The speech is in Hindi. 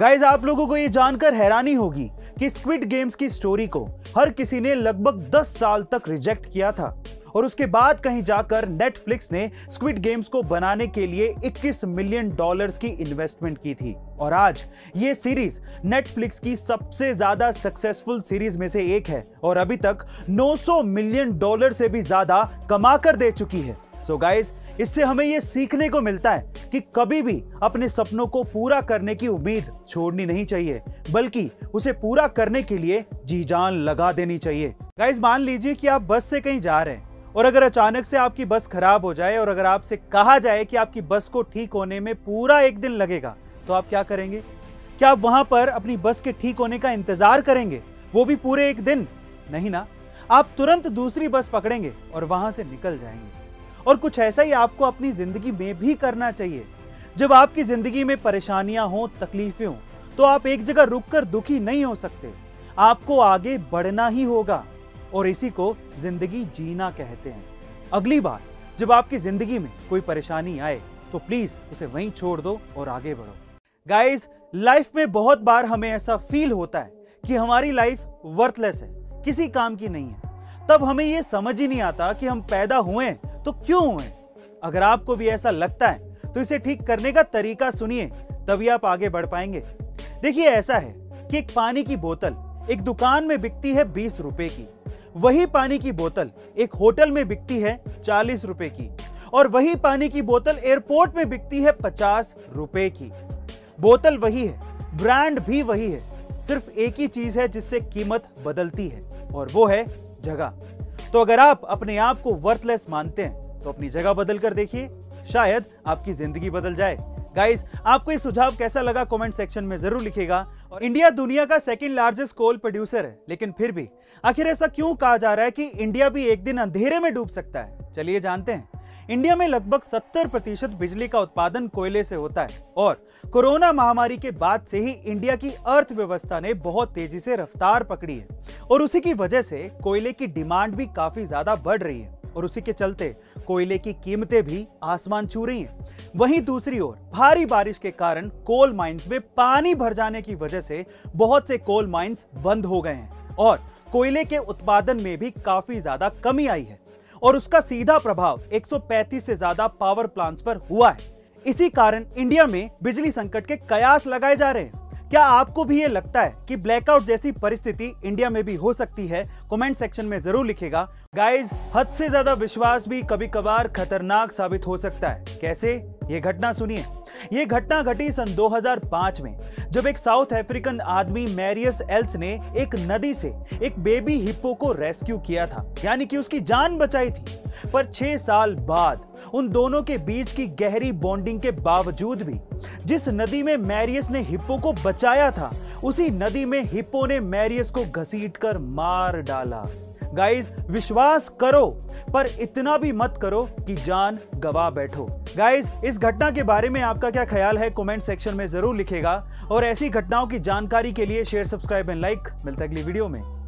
गाइज़ आप लोगों को यह जानकर हैरानी होगी कि स्क्विड गेम्स की स्टोरी को हर किसी ने लगभग 10 साल तक रिजेक्ट किया था। और उसके बाद कहीं जाकर नेटफ्लिक्स ने स्क्विड गेम्स को बनाने के लिए 21 मिलियन डॉलर्स की इन्वेस्टमेंट की थी। और आज ये सीरीज़ नेटफ्लिक्स की सबसे ज़्यादा सक्सेसफुल सीरीज़ में से एक है। और अभी तक 900 मिलियन डॉलर से भी ज़्यादा कमा कर दे चुकी है। सो so गाइस इससे हमें यह सीखने को मिलता है कि कभी भी अपने सपनों को पूरा करने की उम्मीद छोड़नी नहीं चाहिए, बल्कि उसे पूरा करने के लिए जी जान लगा देनी चाहिए। गाइज़ मान लीजिए कि आप बस से कहीं जा रहे हैं और अगर अचानक से आपकी बस खराब हो जाए और अगर आपसे कहा जाए कि आपकी बस को ठीक होने में पूरा एक दिन लगेगा तो आप क्या करेंगे? क्या आप वहाँ पर अपनी बस के ठीक होने का इंतज़ार करेंगे? वो भी पूरे एक दिन? नहीं ना? आप तुरंत दूसरी बस पकड़ेंगे और वहाँ से निकल जाएँगे। और कुछ ऐसा ही आपको अपनी ज़िंदगी में भी करना चाहिए। जब आपकी ज़िंदगी में परेशानियाँ हो, तकलीफें हो तो आप एक जगह रुककर दुखी नहीं हो सकते। आपको आगे बढ़ना ही होगा और इसी को ज़िंदगी जीना कहते हैं। अगली बार जब आपकी ज़िंदगी में कोई परेशानी आए तो प्लीज़ उसे वहीं छोड़ दो और आगे बढ़ो। गाइस, लाइफ में बहुत बार हमें ऐसा फील होता है कि हमारी लाइफ वर्थलेस है, किसी काम की नहीं है। तब हमें यह समझ ही नहीं आता कि हम पैदा हुए तो क्यों हुए? अगर आपको भी ऐसा लगता है तो इसे ठीक करने का तरीका सुनिए, तभी आप आगे बढ़ पाएँगे। देखिए, ऐसा है कि एक पानी की बोतल एक दुकान में बिकती है बीस रुपए की। वही पानी की बोतल एक होटल में बिकती है चालीस रुपए की। और वही पानी की बोतल एयरपोर्ट में बिकती है पचास रुपए की। बोतल वही है, ब्रांड भी वही है। सिर्फ़ एक ही चीज़ है जिससे कीमत बदलती है, और वो है जगह। तो अगर आप अपने आप को वर्थलेस मानते हैं तो अपनी जगह बदल कर देखिए। शायद आपकी ज़िंदगी बदल जाए। गाइस आपको ये सुझाव कैसा लगा कमेंट सेक्शन में ज़रूर लिखेगा और इंडिया दुनिया का सेकंड लार्जेस्ट कोल प्रोड्यूसर है, लेकिन फिर भी, आखिर ऐसा क्यों कहा जा रहा है कि इंडिया भी एक दिन अंधेरे में डूब सकता है? चलिए जानते हैं। इंडिया में लगभग 70 प्रतिशत बिजली का उत्पादन कोयले से होता है और कोरोना महामारी के बाद से ही इंडिया की अर्थव्यवस्था ने बहुत तेज़ी से रफ्तार पकड़ी है। और उसी की वजह से कोयले की डिमांड भी काफ़ी ज़्यादा बढ़ रही है और उसी के चलते कोयले की कीमतें भी आसमान छू रही हैं। वहीं दूसरी ओर, भारी बारिश के कारण कोल माइंस में पानी भर जाने की वजह से बहुत से कोल माइंस बंद हो गए हैं और कोयले के उत्पादन में भी काफ़ी ज़्यादा कमी आई है। और उसका सीधा प्रभाव 135 से ज़्यादा पावर प्लांट्स पर हुआ है। इसी कारण इंडिया में बिजली संकट के कयास लगाए जा रहे हैं। क्या आपको भी ये लगता है कि ब्लैकआउट जैसी परिस्थिति इंडिया में भी हो सकती है? कमेंट सेक्शन में ज़रूर लिखेगा। गाइज़ हद से ज़्यादा विश्वास भी कभी कभार खतरनाक साबित हो सकता है। कैसे? ये घटना सुनिए। ये घटना घटी सन 2005 में, जब एक साउथ अफ्रीकन आदमी मैरियस एल्स ने एक नदी से एक बेबी हिप्पो को रेस्क्यू किया था, यानी कि उसकी जान बचाई थी। पर छह साल बाद उन दोनों के बीच की गहरी बॉन्डिंग के बावजूद भी, जिस नदी में मैरियस ने हिप्पो को बचाया था, उसी नदी में हिप्पो ने मैरियस को घसीट मार डाला। गाइस, विश्वास करो पर इतना भी मत करो कि जान गवा बैठो। गाइज़ इस घटना के बारे में आपका क्या ख्याल है? कमेंट सेक्शन में ज़रूर लिखेगा। और ऐसी घटनाओं की जानकारी के लिए शेयर सब्सक्राइब एंड लाइक मिलता अगली वीडियो में।